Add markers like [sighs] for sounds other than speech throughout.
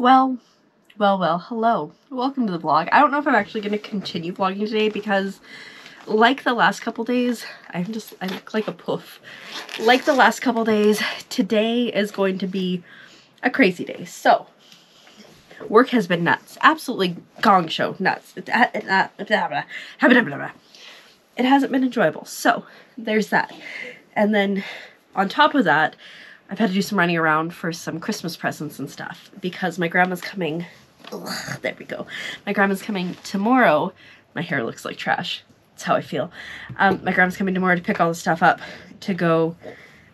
Well, well, well, hello. Welcome to the vlog. I don't know if I'm actually going to continue vlogging today because like the last couple days, I'm just, I look like a poof. Like the last couple days, today is going to be a crazy day. So, work has been nuts. Absolutely gong show nuts. It hasn't been enjoyable. So, there's that. And then on top of that, I've had to do some running around for some Christmas presents and stuff because my grandma's coming. Ugh, there we go. My grandma's coming tomorrow. My hair looks like trash. That's how I feel. Um, my grandma's coming tomorrow to pick all the stuff up to go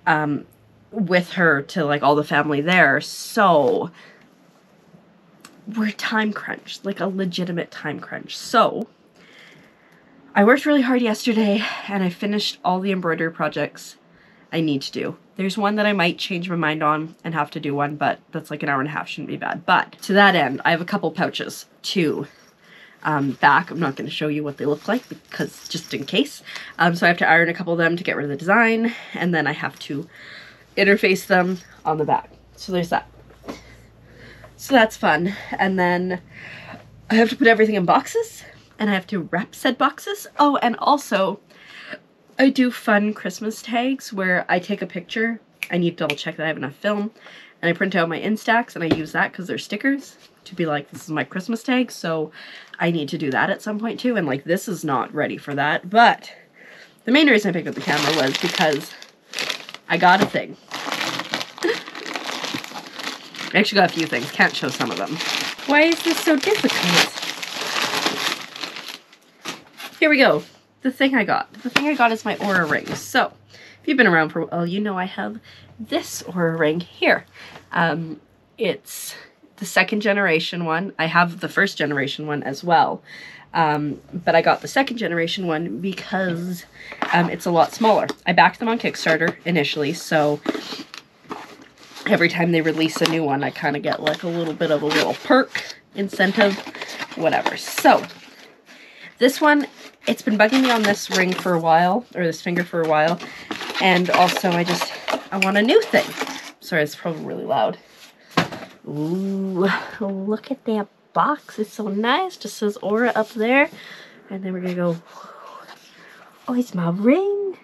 um, with her to like all the family there. So we're time crunch, like a legitimate time crunch. So I worked really hard yesterday and I finished all the embroidery projects I need to do. There's one that I might change my mind on and have to do one, but that's like an hour and a half, shouldn't be bad. But to that end, I have a couple pouches to um, back. I'm not going to show you what they look like because just in case. Um, so I have to iron a couple of them to get rid of the design, and then I have to interface them on the back. So there's that. So that's fun. And then I have to put everything in boxes, and I have to wrap said boxes. Oh, and also I do fun Christmas tags where I take a picture. I need to double check that I have enough film. And I print out my Instax and I use that because they're stickers to be like, this is my Christmas tag. So I need to do that at some point too. And like, this is not ready for that. But the main reason I picked up the camera was because I got a thing. [laughs] I actually got a few things. Can't show some of them. Why is this so difficult? Here we go the thing I got. The thing I got is my Oura ring. So, if you've been around for a while, you know I have this Oura ring here. Um, it's the second generation one. I have the first generation one as well. Um, but I got the second generation one because um, it's a lot smaller. I backed them on Kickstarter initially, so every time they release a new one, I kind of get like a little bit of a little perk, incentive, whatever. So, this one it's been bugging me on this ring for a while, or this finger for a while, and also I just, I want a new thing. Sorry, it's probably really loud. Ooh, [laughs] look at that box. It's so nice. Just says Oura up there. And then we're gonna go, oh, it's my ring.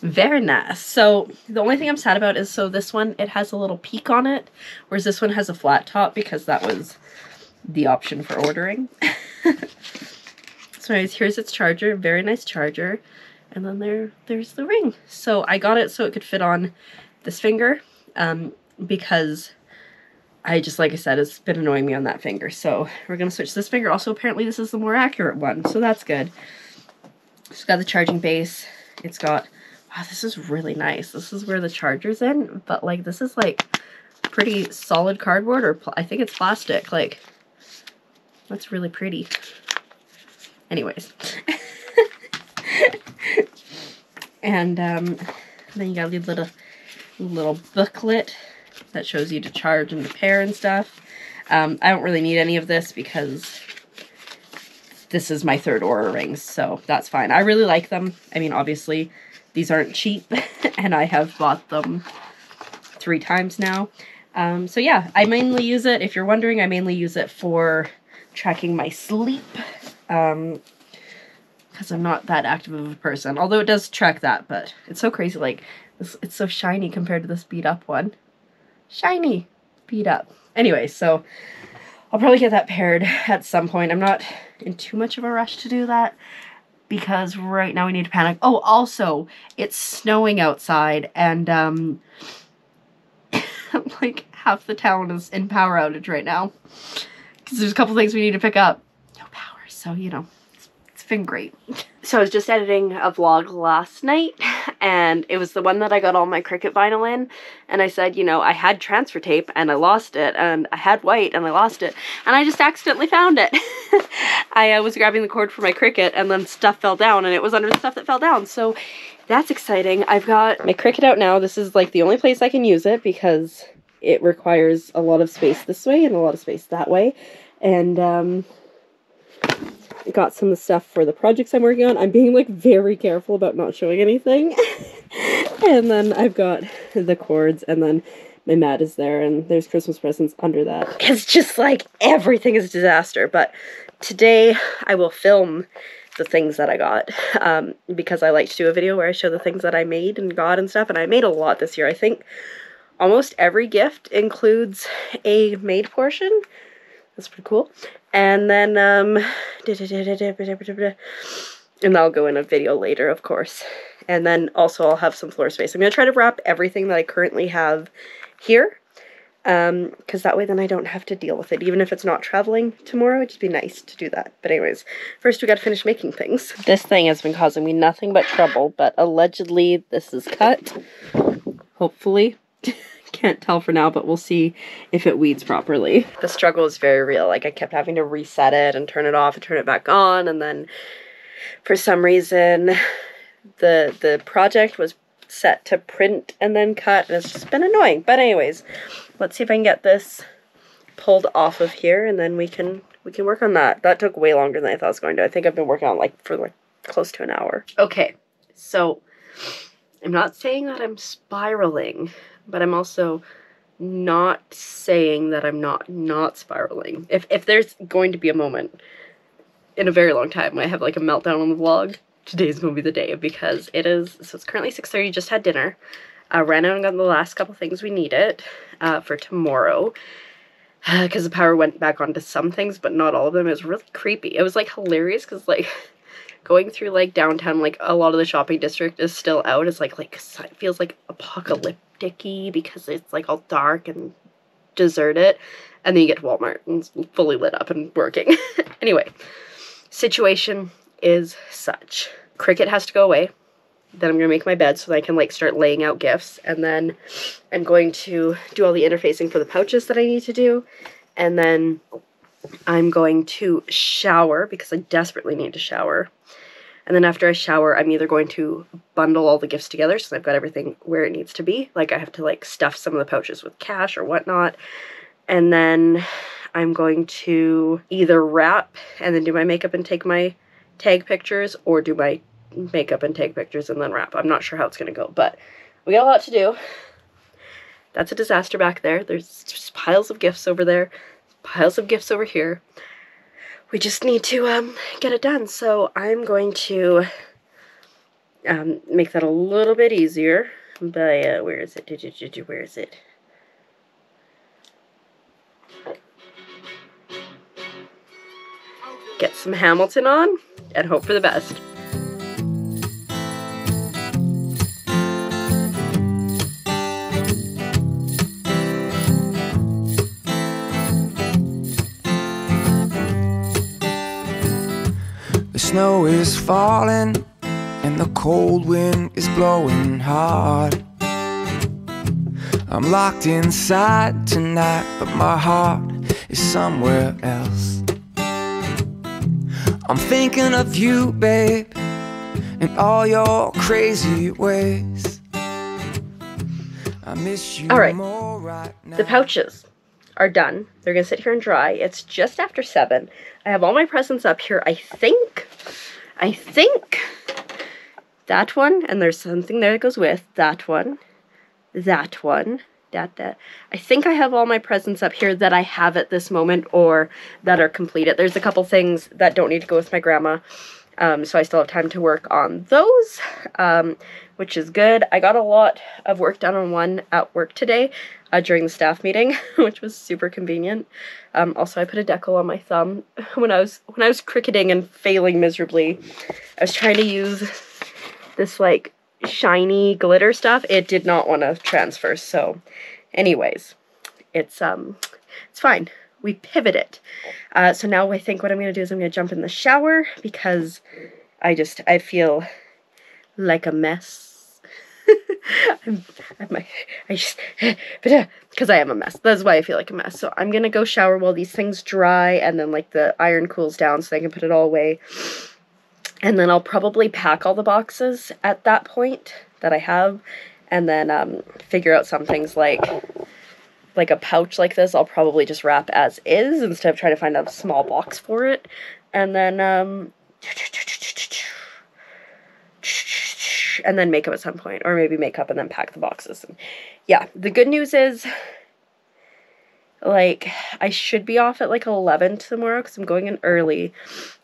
Very nice. So the only thing I'm sad about is so this one, it has a little peak on it, whereas this one has a flat top because that was the option for ordering. [laughs] Anyways, here's its charger, very nice charger. And then there, there's the ring. So I got it so it could fit on this finger um, because I just, like I said, it's been annoying me on that finger. So we're going to switch this finger. Also, apparently this is the more accurate one, so that's good. It's got the charging base. It's got, wow, this is really nice. This is where the charger's in, but like this is like pretty solid cardboard or I think it's plastic. Like, that's really pretty. Anyways. [laughs] and um, then you got a little, little booklet that shows you to charge and repair and stuff. Um, I don't really need any of this because this is my third Oura rings, so that's fine. I really like them. I mean, obviously, these aren't cheap, [laughs] and I have bought them three times now. Um, so yeah, I mainly use it, if you're wondering, I mainly use it for tracking my sleep um, because I'm not that active of a person. Although it does track that, but it's so crazy. Like, this, it's so shiny compared to this beat up one. Shiny, beat up. Anyway, so I'll probably get that paired at some point. I'm not in too much of a rush to do that because right now we need to panic. Oh, also, it's snowing outside and, um, [laughs] like half the town is in power outage right now because there's a couple things we need to pick up. So, you know, it's, it's been great. [laughs] So I was just editing a vlog last night [laughs] and it was the one that I got all my Cricut vinyl in and I said, you know, I had transfer tape and I lost it and I had white and I lost it and I just accidentally found it. [laughs] I uh, was grabbing the cord for my Cricut and then stuff fell down and it was under the stuff that fell down. So that's exciting. I've got my Cricut out now. This is like the only place I can use it because it requires a lot of space this way and a lot of space that way. And um, got some of the stuff for the projects I'm working on. I'm being like very careful about not showing anything. [laughs] and then I've got the cords and then my mat is there and there's Christmas presents under that. It's just like everything is disaster. But today I will film the things that I got um, because I like to do a video where I show the things that I made and got and stuff. And I made a lot this year. I think almost every gift includes a made portion. That's pretty cool. And then, um, [laughs] and I'll go in a video later, of course. And then also I'll have some floor space. I'm going to try to wrap everything that I currently have here Um, because um, that way then I don't have to deal with it. Even if it's not traveling tomorrow, it'd just be nice to do that. But anyways, first we gotta finish making things. This thing has been causing me nothing but trouble, but allegedly this is cut. Hopefully. [laughs] Can't tell for now, but we'll see if it weeds properly. The struggle is very real. Like I kept having to reset it and turn it off and turn it back on, and then for some reason the the project was set to print and then cut, and it's just been annoying. But anyways, let's see if I can get this pulled off of here, and then we can we can work on that. That took way longer than I thought it was going to. I think I've been working on like for like close to an hour. Okay, so I'm not saying that I'm spiraling, but I'm also not saying that I'm not not spiraling. If if there's going to be a moment in a very long time when I have like a meltdown on the vlog, today's gonna be the day because it is so it's currently 6:30, just had dinner. Uh, ran out and got the last couple things we needed uh, for tomorrow [sighs] because the power went back on to some things, but not all of them. It was really creepy. It was like hilarious because like [laughs] going through like downtown, like a lot of the shopping district is still out. It's like like it feels like apocalyptic-y because it's like all dark and deserted, and then you get to Walmart and it's fully lit up and working. [laughs] anyway, situation is such. Cricut has to go away. Then I'm to make my bed so that I can like start laying out gifts. And then I'm going to do all the interfacing for the pouches that I need to do. And then I'm going to shower because I desperately need to shower. And then after I shower, I'm either going to bundle all the gifts together so I've got everything where it needs to be. Like I have to like stuff some of the pouches with cash or whatnot. And then I'm going to either wrap and then do my makeup and take my tag pictures or do my makeup and take pictures and then wrap. I'm not sure how it's going to go, but we got a lot to do. That's a disaster back there. There's just piles of gifts over there, piles of gifts over here. We just need to um, get it done. So I'm going to um, make that a little bit easier by, uh, where is it? Did you did you where is it? Get some Hamilton on and hope for the best. Snow is falling and the cold wind is blowing hard. I'm locked inside tonight, but my heart is somewhere else. I'm thinking of you, babe, and all your crazy ways. I miss you all right. more right now. The pouches are done. They're gonna sit here and dry. It's just after seven. I have all my presents up here. I think, I think that one, and there's something there that goes with that one, that one, that that. I think I have all my presents up here that I have at this moment or that are completed. There's a couple things that don't need to go with my grandma. Um, so I still have time to work on those, um, which is good. I got a lot of work done on one at work today uh, during the staff meeting, [laughs] which was super convenient. Um, also, I put a decal on my thumb [laughs] when I was when I was cricketing and failing miserably. I was trying to use this like shiny glitter stuff, it did not want to transfer. So anyways, it's um, it's fine. We pivot it. Uh, so now I think what I'm going to do is I'm to jump in the shower because I just, I feel like a mess. I'm, I'm, I just, because I am a mess. That's why I feel like a mess. So I'm going to go shower while these things dry and then like the iron cools down so I can put it all away. And then I'll probably pack all the boxes at that point that I have and then um, figure out some things like like a pouch like this I'll probably just wrap as is instead of trying to find a small box for it. And then um and then makeup at some point, or maybe makeup and then pack the boxes. And yeah, the good news is, like, I should be off at like 11 tomorrow because I'm going in early,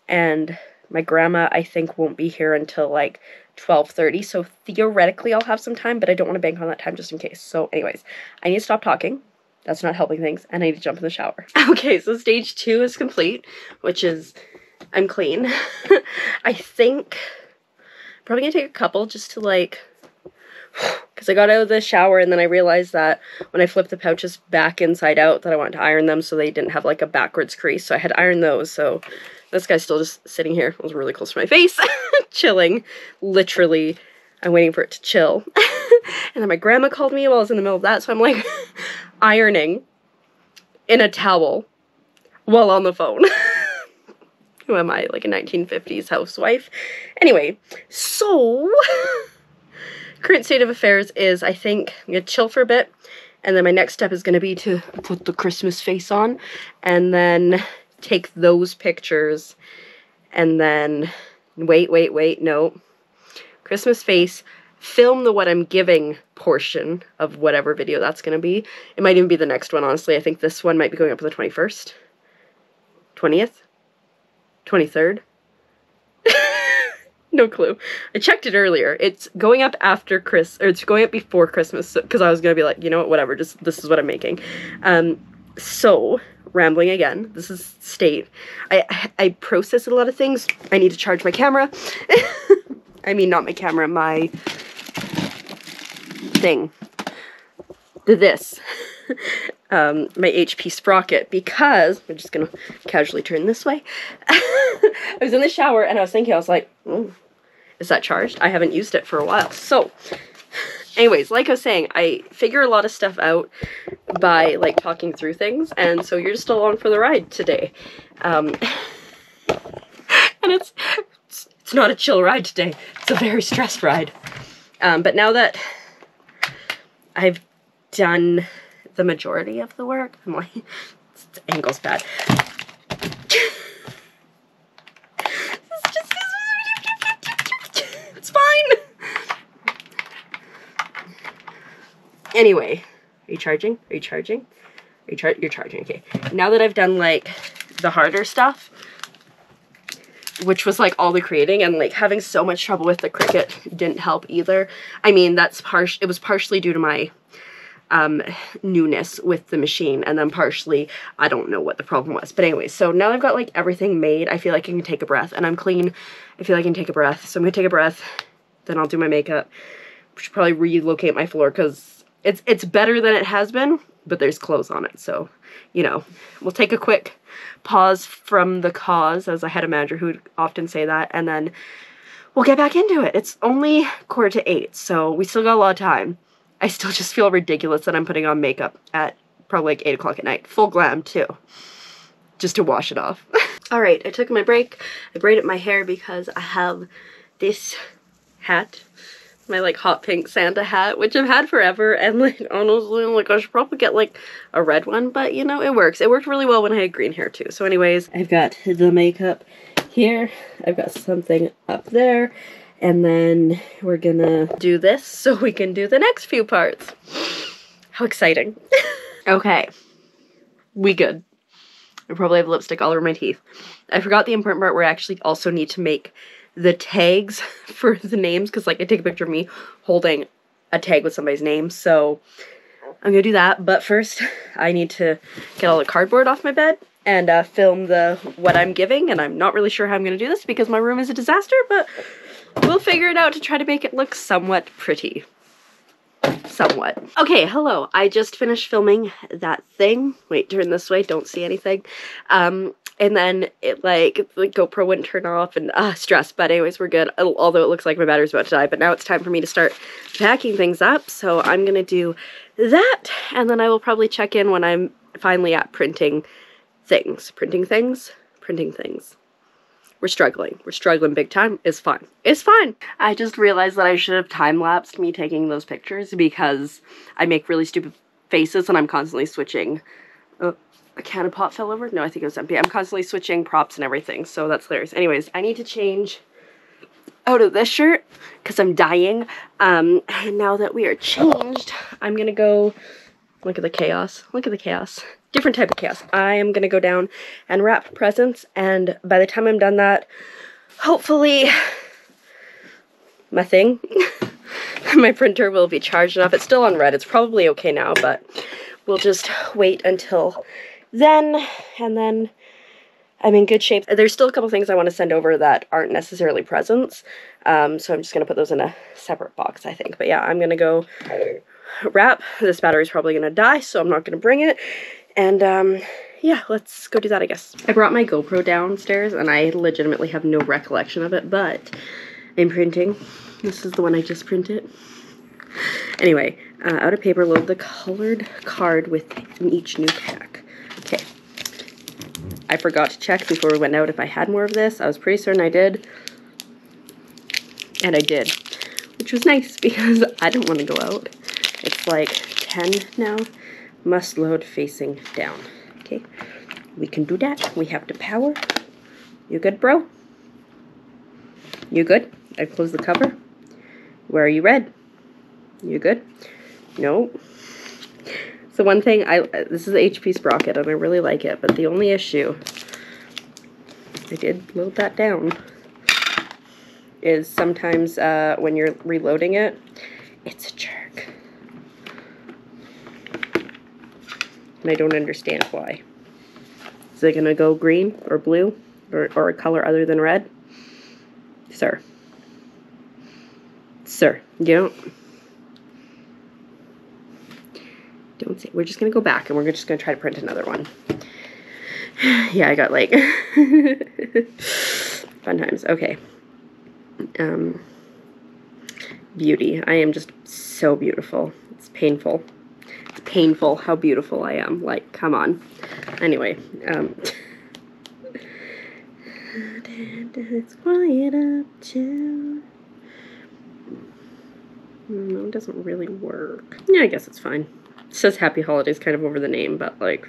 and my grandma I think won't be here until like 12:30. So theoretically I'll have some time, but I don't want to bank on that time just in case. So anyways, I need to stop talking. That's not helping things, and I need to jump in the shower. [laughs] Okay, so stage two is complete, which is I'm clean. [laughs] I think probably gonna take a couple just to like [sighs] because I got out of the shower and then I realized that when I flipped the pouches back inside out that I wanted to iron them so they didn't have like a backwards crease. So I had to iron those. So this guy's still just sitting here. It was really close to my face, [laughs] chilling. Literally, I'm waiting for it to chill. [laughs] and then my grandma called me while I was in the middle of that. So I'm like [laughs] ironing in a towel while on the phone. Who am I? Like a 1950s housewife? Anyway, so [laughs] current state of affairs is I think I'm gonna chill for a bit, and then my next step is gonna be to put the Christmas face on, and then take those pictures, and then wait, wait, wait, no, Christmas face, film the what I'm giving portion of whatever video that's gonna be. It might even be the next one, honestly. I think this one might be going up on the 21st, 20th. 23rd? [laughs] no clue. I checked it earlier. It's going up after Chris, or it's going up before Christmas, because I was going to be like, you know what, whatever, just this is what I'm making. Um, so, rambling again, this is state. I, I process a lot of things. I need to charge my camera. [laughs] I mean, not my camera, my thing. This. [laughs] um, my HP sprocket because I'm just gonna casually turn this way. [laughs] I was in the shower and I was thinking, I was like, is that charged? I haven't used it for a while. So, [laughs] anyways, like I was saying, I figure a lot of stuff out by like talking through things, and so you're just along for the ride today. Um, [laughs] and it's, it's it's not a chill ride today. It's a very stressed ride. Um, but now that I've done the majority of the work. I'm like, [laughs] angle's bad. [laughs] [laughs] it's fine. Anyway, are you charging? Are you charging? Are you char you're charging, okay. Now that I've done like the harder stuff, which was like all the creating and like having so much trouble with the Cricut didn't help either. I mean, that's part it was partially due to my um, newness with the machine and then partially I don't know what the problem was. But anyway, so now I've got like everything made. I feel like I can take a breath and I'm clean. I feel like I can take a breath. So I'm gonna take a breath, then I'll do my makeup. Should probably relocate my floor because it's it's better than it has been, but there's clothes on it. So, you know, we'll take a quick pause from the cause as I had a manager who would often say that and then we'll get back into it. It's only quarter to eight, so we still got a lot of time. I still just feel ridiculous that I'm putting on makeup at probably like 8 o'clock at night. Full glam, too. Just to wash it off. [laughs] Alright, I took my break. I braided my hair because I have this hat. My like hot pink Santa hat, which I've had forever. And like [laughs] honestly, like I should probably get like a red one. But you know, it works. It worked really well when I had green hair too. So anyways, I've got the makeup here. I've got something up there. And then we're gonna do this so we can do the next few parts. How exciting. [laughs] okay. We good. I probably have lipstick all over my teeth. I forgot the important part where I actually also need to make the tags [laughs] for the names because like I take a picture of me holding a tag with somebody's name. So I'm gonna do that. But first [laughs] I need to get all the cardboard off my bed and uh, film the what I'm giving. And I'm not really sure how I'm gonna do this because my room is a disaster, but We'll figure it out to try to make it look somewhat pretty. Somewhat. Okay, hello. I just finished filming that thing. Wait, turn this way. Don't see anything. Um, and then it like the GoPro wouldn't turn off and uh stress but anyways we're good although it looks like my battery's about to die but now it's time for me to start packing things up so I'm gonna do that and then I will probably check in when I'm finally at printing things printing things printing things we're struggling. We're struggling big time. It's fine. It's fine. I just realized that I should have time-lapsed me taking those pictures because I make really stupid faces and I'm constantly switching. Oh, a can of pot fell over? No, I think it was empty. I'm constantly switching props and everything, so that's hilarious. Anyways, I need to change out of this shirt because I'm dying. Um, and now that we are changed, I'm gonna go, look at the chaos, look at the chaos. Different type of chaos. I am gonna go down and wrap presents and by the time I'm done that, hopefully my thing, [laughs] my printer will be charged enough. It's still on red, it's probably okay now, but we'll just wait until then and then I'm in good shape. There's still a couple things I want to send over that aren't necessarily presents. Um, so I'm just going to put those in a separate box, I think. But yeah, I'm going to go wrap. This battery's probably going to die, so I'm not going to bring it. And um, yeah, let's go do that, I guess. I brought my GoPro downstairs, and I legitimately have no recollection of it, but I'm printing. This is the one I just printed. Anyway, uh, out of paper, load the colored card within each new pack. Okay. I forgot to check before we went out if I had more of this. I was pretty certain I did. And I did. Which was nice [laughs] because I don't want to go out. It's like 10 now. Must load facing down. Okay. We can do that. We have the power. You good, bro? You good? I close the cover. Where are you red? You good? No. So one thing, I this is the HP sprocket and I really like it, but the only issue, I did load that down, is sometimes uh, when you're reloading it, it's a jerk. And I don't understand why. Is it gonna go green or blue or, or a color other than red? Sir. Sir, you don't Don't say. We're just gonna go back and we're just gonna try to print another one. [sighs] yeah, I got like [laughs] fun times. Okay. Um, beauty. I am just so beautiful. It's painful. Painful how beautiful I am. Like, come on. Anyway, um, it's quiet up too. No, it doesn't really work. Yeah, I guess it's fine. It says Happy Holidays kind of over the name, but like,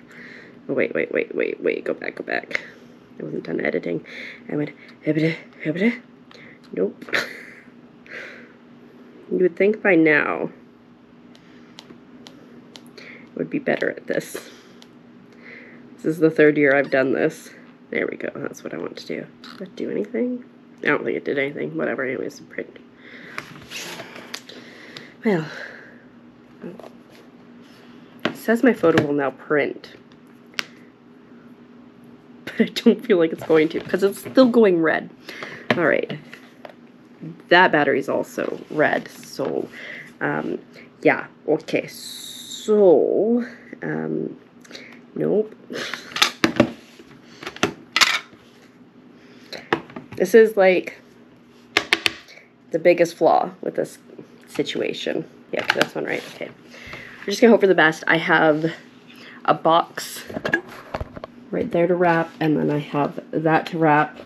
oh, wait, wait, wait, wait, wait, go back, go back. I wasn't done editing. I went. Nope. [laughs] you would think by now would be better at this. This is the third year I've done this. There we go, that's what I want to do. Did that do anything? I don't think it did anything. Whatever, anyways, print. Well, says my photo will now print. [laughs] But I don't feel like it's going to because it's still going red. All right. That battery is also red. So, um, yeah. Okay. So, um, nope. This is like the biggest flaw with this situation. Yeah, that's one, right? Okay. We're just gonna hope for the best. I have a box right there to wrap, and then I have that to wrap,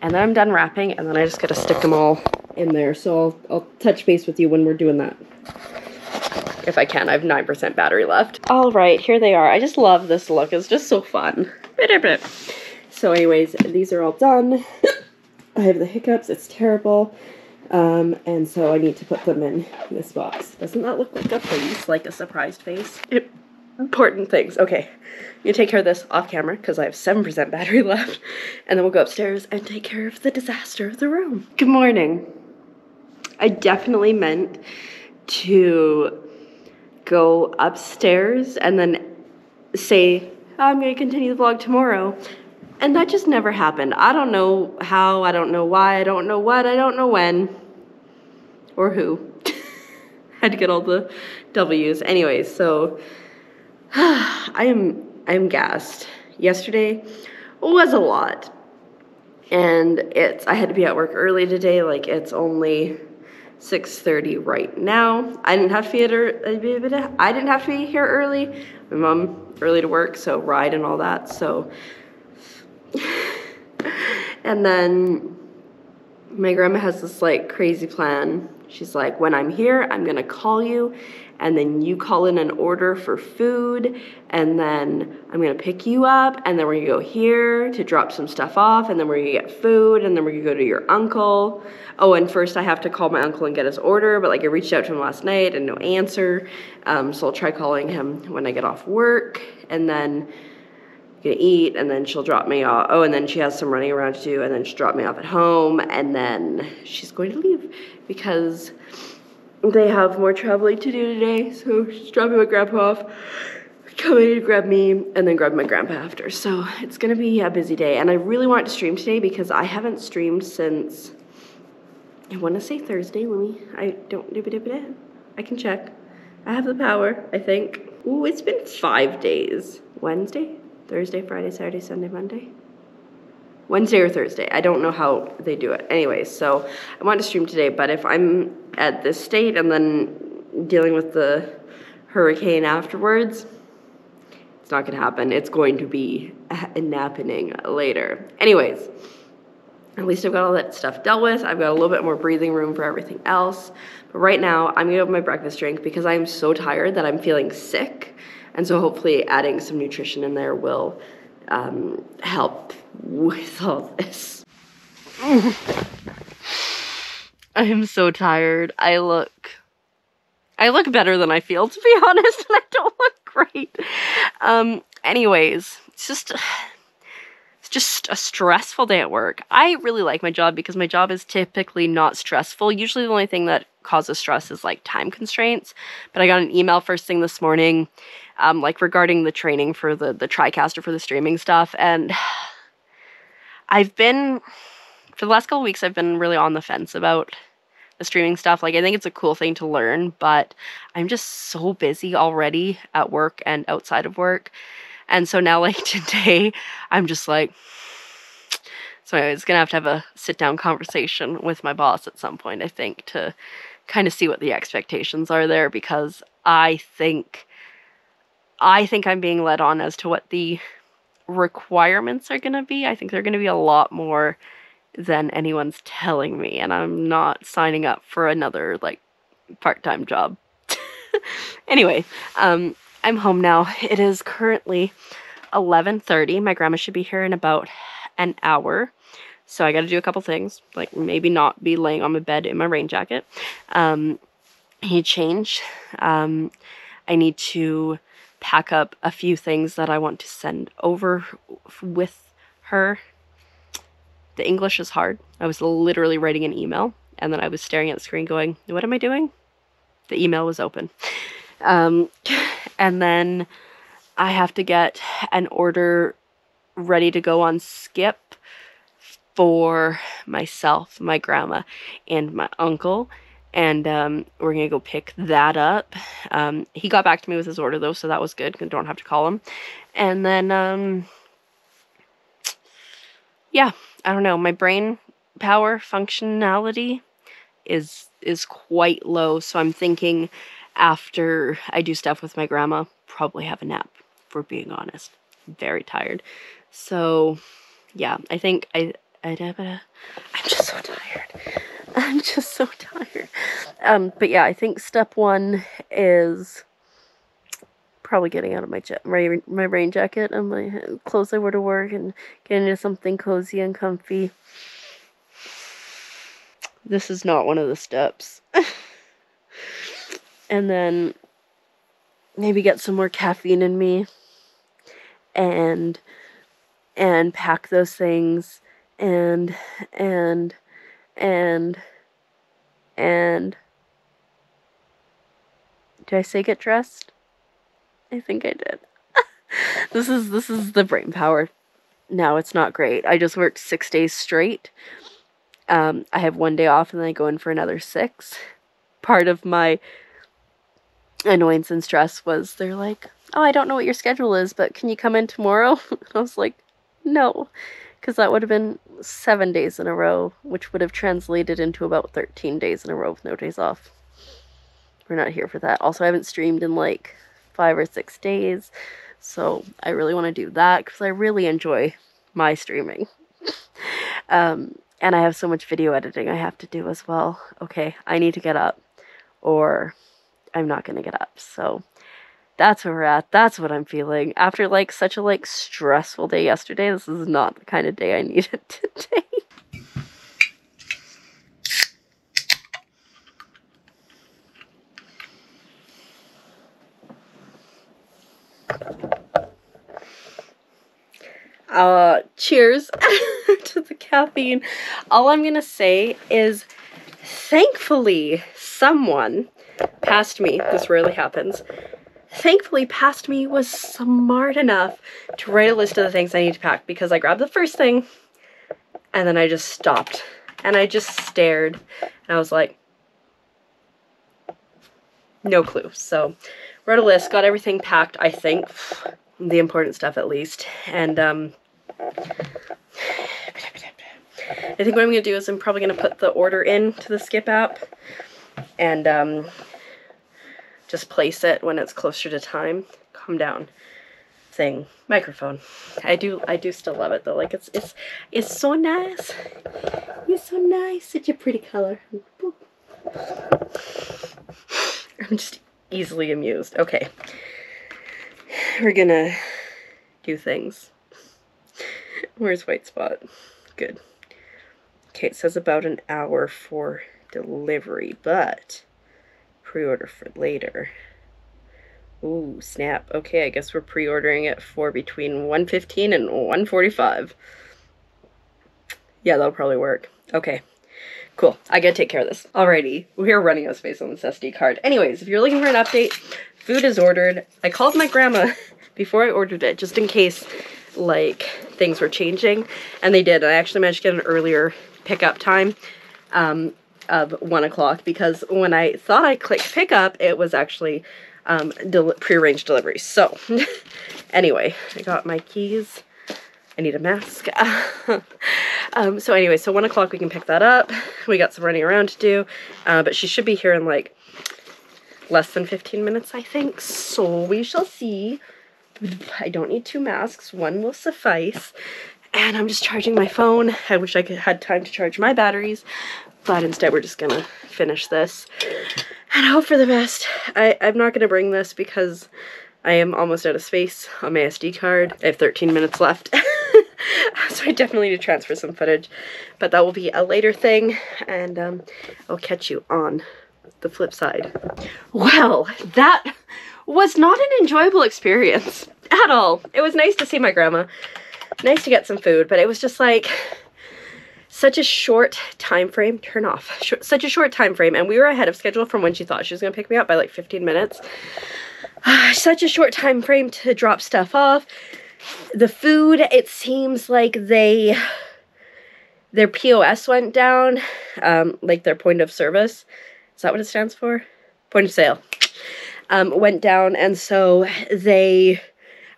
and then I'm done wrapping, and then I just gotta stick them all in there. So I'll, I'll touch base with you when we're doing that. If I can, I have 9% battery left. All right, here they are. I just love this look. It's just so fun. So anyways, these are all done. [coughs] I have the hiccups. It's terrible. Um, and so I need to put them in this box. Doesn't that look like a face, like a surprised face? It, important things. Okay, you take care of this off camera because I have 7% battery [laughs] left. And then we'll go upstairs and take care of the disaster of the room. Good morning. I definitely meant to go upstairs and then say, I'm going to continue the vlog tomorrow. And that just never happened. I don't know how, I don't know why, I don't know what, I don't know when. Or who. [laughs] Had to get all the W's. Anyways, so [sighs] I am I'm gassed. Yesterday was a lot. And it's I had to be at work early today, like it's only 6:30 right now. I didn't have to be at I didn't have to be here early. My mom early to work, so ride and all that. So [sighs] and then my grandma has this like crazy plan She's like, when I'm here, I'm gonna call you, and then you call in an order for food, and then I'm gonna pick you up, and then we're gonna go here to drop some stuff off, and then we're gonna get food, and then we're gonna go to your uncle. Oh, and first I have to call my uncle and get his order, but like I reached out to him last night and no answer, um, so I'll try calling him when I get off work, and then gonna eat and then she'll drop me off oh and then she has some running around to do and then she'll drop me off at home and then she's going to leave because they have more traveling to do today. So she's dropping my grandpa off coming to grab me and then grab my grandpa after. So it's gonna be a busy day. And i really want to stream today because i haven't streamed since i want to say thursday let me i don't i can check. I have the power i think. Ooh, it's been five days. Wednesday Thursday, Friday, Saturday, Sunday, Monday. Wednesday or Thursday. I don't know how they do it. Anyways, so I want to stream today, but if I'm at this state and then dealing with the hurricane afterwards, it's not going to happen. It's going to be [laughs] happening later. Anyways, at least I've got all that stuff dealt with. I've got a little bit more breathing room for everything else. But right now, I'm gonna have my breakfast drink because I'm so tired that I'm feeling sick. And so hopefully adding some nutrition in there will um, help with all this. [laughs] I am so tired. I look I look better than I feel to be [laughs] honest, and I don't look great. Um anyways, it's just it's just a stressful day at work. I really like my job because my job is typically not stressful. Usually the only thing that causes stress is like time constraints. But I got an email first thing this morning um, like regarding the training for the the TriCaster for the streaming stuff, and [sighs] I've been for the last couple weeks I've been really on the fence about the streaming stuff. Like I think it's a cool thing to learn, but I'm just so busy already at work and outside of work. And so now [laughs] like today I'm just like [sighs] so I was gonna have to have a sit down conversation with my boss at some point, I think, to kind of see what the expectations are there because I think I think I'm being led on as to what the requirements are going to be. I think they're going to be a lot more than anyone's telling me, and I'm not signing up for another like part-time job. [laughs] anyway, um, I'm home now. It is currently 11:30. My grandma should be here in about an hour. So I got to do a couple things, like maybe not be laying on my bed in my rain jacket. Um, I need change. Um, I need to pack up a few things that I want to send over with her. The English is hard. I was literally writing an email and then I was staring at the screen going, What am I doing? The email was open. Um, [laughs] and then I have to get an order ready to go on Skip for myself, my grandma, and my uncle and um, we're gonna go pick that up. Um, he got back to me with his order though, so that was good. Don't have to call him. And then, um, yeah, I don't know. My brain power functionality is is quite low, so I'm thinking after I do stuff with my grandma, probably have a nap. For being honest, very tired. So, yeah, I think I. I I'm just so tired. [laughs] I'm just so tired. Um, but yeah, I think step one is probably getting out of my my, my rain jacket and my clothes I wear to work and getting into something cozy and comfy. This is not one of the steps. [laughs] and then maybe get some more caffeine in me and and pack those things and and and and did I say get dressed? I think I did. [laughs] this is this is the brain power. Now it's not great. I just worked six days straight. Um, I have one day off and then I go in for another six. Part of my annoyance and stress was they're like, "Oh, I don't know what your schedule is, but can you come in tomorrow?" [laughs] I was like, "No." because that would have been seven days in a row, which would have translated into about 13 days in a row with no days off. We're not here for that. Also, I haven't streamed in like five or six days, so I really want to do that because I really enjoy my streaming. [laughs] um, and I have so much video editing I have to do as well. Okay, I need to get up or I'm not going to get up. So that's where we're at. That's what I'm feeling. After like such a like stressful day yesterday, this is not the kind of day I needed [laughs] today. Uh, cheers [laughs] to the caffeine. All I'm gonna say is thankfully someone passed me, this rarely happens, thankfully past me was smart enough to write a list of the things I need to pack because I grabbed the first thing and then I just stopped and I just stared and I was like, no clue. So wrote a list, got everything packed, I think, the important stuff at least, and um, I think what I'm going to do is I'm probably going to put the order in to the Skip app and um, just place it when it's closer to time. Calm down thing. Microphone. I do I do still love it though. Like it's it's it's so nice. You're so nice. Such a pretty color. I'm just easily amused. Okay. We're gonna do things. Where's white spot? Good. Okay, it says about an hour for delivery, but pre-order for later. Ooh, snap. Okay, I guess we're pre-ordering it for between 115 and 145. Yeah, that'll probably work. Okay. Cool. I gotta take care of this. Alrighty. We're running out of space on this SD card. Anyways, if you're looking for an update, food is ordered. I called my grandma [laughs] before I ordered it, just in case, like, things were changing. And they did. I actually managed to get an earlier pickup time. Um, of one o'clock because when I thought I clicked pickup, it was actually um, prearranged delivery. So, [laughs] anyway, I got my keys. I need a mask. [laughs] um, so anyway, so one o'clock we can pick that up. We got some running around to do, uh, but she should be here in like less than 15 minutes, I think. So we shall see. I don't need two masks. One will suffice. And I'm just charging my phone. I wish I could had time to charge my batteries, but instead we're just gonna finish this and hope for the best. I, I'm not gonna bring this because I am almost out of space on my SD card. I have 13 minutes left. [laughs] so I definitely need to transfer some footage, but that will be a later thing and um, I'll catch you on the flip side. Well, that was not an enjoyable experience at all. It was nice to see my grandma, nice to get some food, but it was just like, such a short time frame turn off such a short time frame and we were ahead of schedule from when she thought she was going to pick me up by like 15 minutes. [sighs] Such a short time frame to drop stuff off. The food it seems like they their pos went down um, like their point of service is that what it stands for? Point of sale um, went down and so they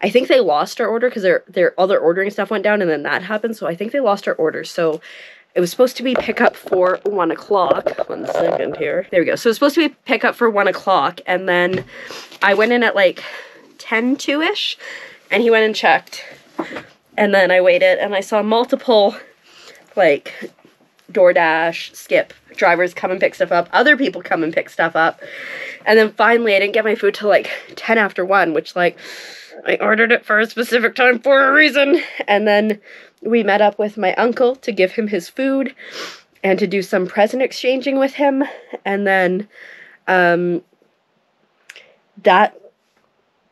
I think they lost our order because their their other ordering stuff went down and then that happened. So I think they lost our order. So it was supposed to be pickup for one o'clock. One second here. There we go. So it was supposed to be pickup for one o'clock and then I went in at like 10 2 ish and he went and checked. And then I waited and I saw multiple like DoorDash, Skip drivers come and pick stuff up. Other people come and pick stuff up. And then finally I didn't get my food till like 10 after 1, which like I ordered it for a specific time for a reason. And then we met up with my uncle to give him his food and to do some present exchanging with him. And then um, that.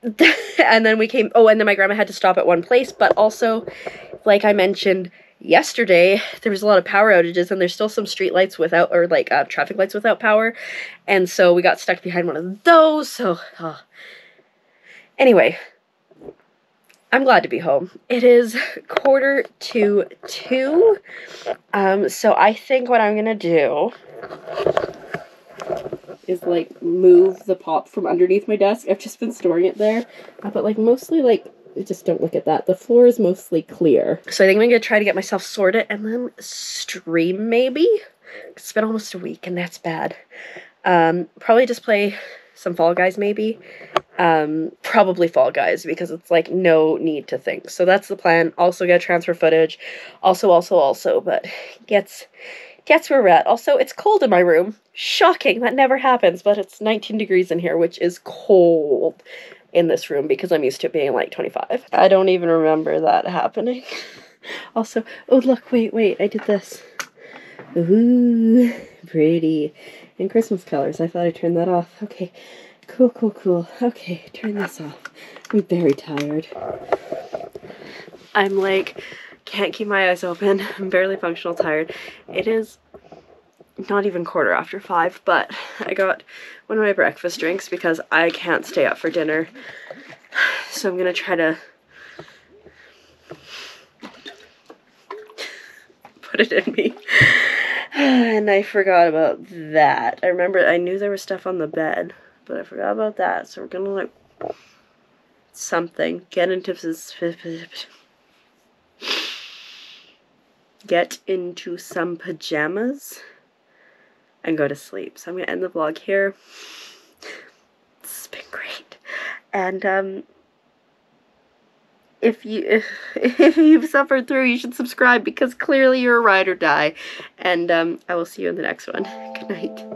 [laughs] and then we came. Oh, and then my grandma had to stop at one place, but also, like I mentioned yesterday, there was a lot of power outages, and there's still some street lights without, or like uh, traffic lights without power, and so we got stuck behind one of those. So, oh. anyway, I'm glad to be home. It is quarter to two. Um, so I think what I'm gonna do is like move the pop from underneath my desk. I've just been storing it there, uh, but like mostly like just don't look at that. The floor is mostly clear. So I think I'm gonna try to get myself sorted and then stream maybe. It's been almost a week and that's bad. Um, probably just play some Fall Guys maybe. Um, probably Fall Guys because it's like no need to think. So that's the plan. Also get transfer footage. Also, also, also, but gets gets where we're at. Also, it's cold in my room. Shocking, that never happens, but it's 19 degrees in here, which is cold in this room because I'm used to it being like 25. I don't even remember that happening. [laughs] also, oh look, wait, wait, I did this. Ooh, pretty. In Christmas colors. I thought I turned that off. Okay. Cool, cool, cool. Okay, turn this off. I'm very tired. I'm like, can't keep my eyes open. [laughs] I'm barely functional tired. It is not even quarter after five, but I got one of my breakfast drinks because I can't stay up for dinner. So I'm gonna try to put it in me. [sighs] And I forgot about that. I remember I knew there was stuff on the bed but I forgot about that. So we're gonna like something. Get into get into some pajamas and go to sleep. So I'm gonna end the vlog here. This has been great. And um if you [laughs] if, you've suffered through, you should subscribe because clearly you're a ride or die. And um I will see you in the next one. [laughs] Good night.